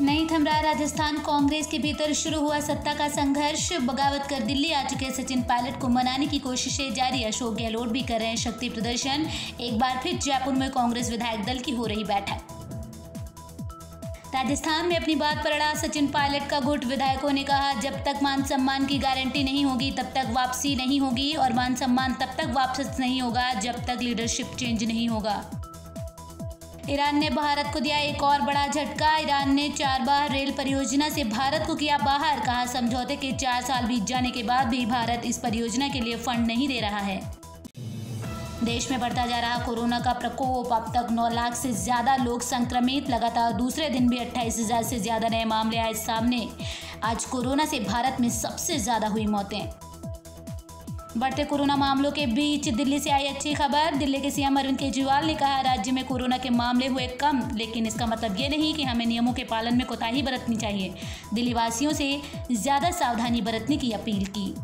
नहीं थम रहा राजस्थान कांग्रेस के भीतर शुरू हुआ सत्ता का संघर्ष। बगावत कर दिल्ली आ चुके सचिन पायलट को मनाने की कोशिशें जारी। अशोक गहलोत भी कर रहे हैं शक्ति प्रदर्शन। एक बार फिर जयपुर में कांग्रेस विधायक दल की हो रही बैठक। राजस्थान में अपनी बात पर अड़ा सचिन पायलट का गुट विधायकों ने कहा, जब तक मान सम्मान की गारंटी नहीं होगी, तब तक वापसी नहीं होगी। और मान सम्मान तब तक वापस नहीं होगा, जब तक लीडरशिप चेंज नहीं होगा। ईरान ने भारत को दिया एक और बड़ा झटका। ईरान ने चार बार रेल परियोजना से भारत को किया बाहर। कहा समझौते के चार साल बीत जाने के बाद भी भारत इस परियोजना के लिए फंड नहीं दे रहा है। देश में बढ़ता जा रहा कोरोना का प्रकोप। अब तक 9 लाख से ज़्यादा लोग संक्रमित। लगातार दूसरे दिन भी अट्ठाईस हज़ार से ज़्यादा नए मामले आए सामने। आज कोरोना से भारत में सबसे ज़्यादा हुई मौतें। बढ़ते कोरोना मामलों के बीच दिल्ली से आई अच्छी खबर। दिल्ली के सीएम अरविंद केजरीवाल ने कहा, राज्य में कोरोना के मामले हुए कम, लेकिन इसका मतलब ये नहीं कि हमें नियमों के पालन में कोताही बरतनी चाहिए। दिल्ली वासियों से ज़्यादा सावधानी बरतने की अपील की।